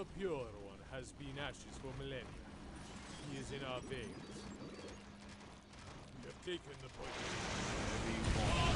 the Pure One has been ashes for millennia. He is in our veins. We have taken the point.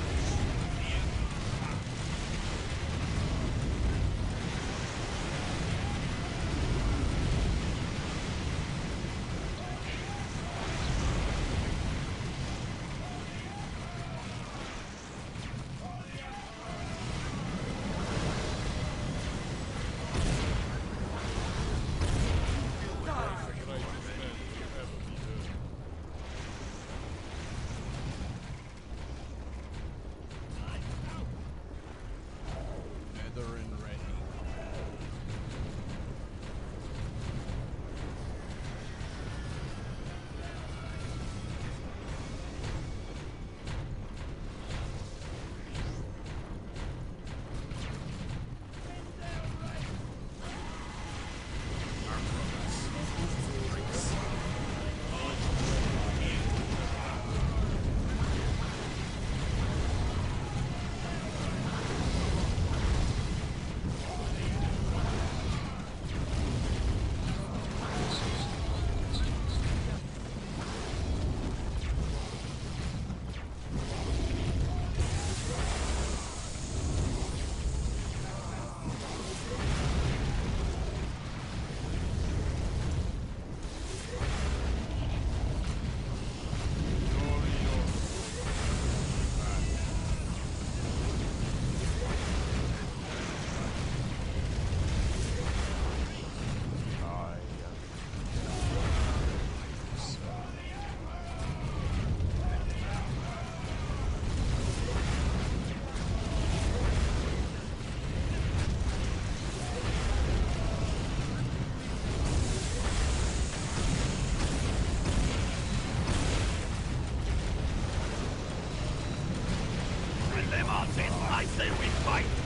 I say we fight!